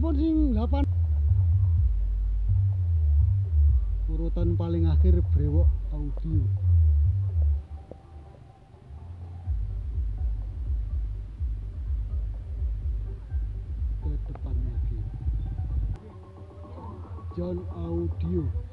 Ampun sing 8 urutan paling akhir brewok audio. Ke depan lagi. John Audio.